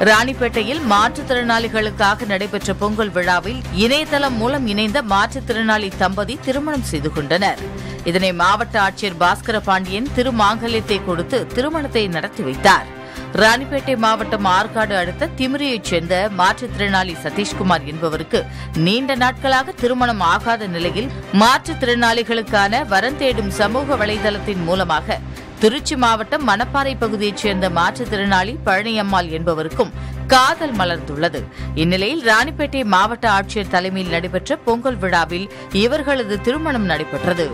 ராணிப்பேட்டையில் மாற்றுத்திறனாளிகளுக்காக நடைபெற்ற பொங்கல் விழாவில் இணையதளம் மூலம் இணைந்த மாற்றுத்திறனாளி தம்பதி திருமணம் செய்து கொண்டனர். இதனை மாவட்ட ஆட்சியர் பாஸ்கர பாண்டியன் திருமாங்கல்யத்தை கொடுத்து திருமணத்தை நடத்தி வைத்தார். ராணிப்பேட்டை மாவட்டம் ஆற்காடு அடுத்த திமிரியைச் சேர்ந்த மாற்றுத்திறனாளி சதீஷ்குமார் என்பவருக்கு நீண்ட நாட்களாக திருமணம் ஆகாத நிலையில் மாற்றுத்திறனாளிகளுக்கான வரந்தேடும் சமூக வலைதளத்தின் மூலமாக திருச்சி மாவட்டம் மணப்பாறை பகுதியைச் சேர்ந்த மாற்றுத்திறனாளி பழனியம்மாள் என்பவருக்கும் காதல் மலர்ந்துள்ளது. இந்நிலையில் ராணிப்பேட்டை மாவட்ட ஆட்சியர் தலைமையில் நடைபெற்ற பொங்கல் விழாவில் இவர்களது திருமணம் நடைபெற்றது.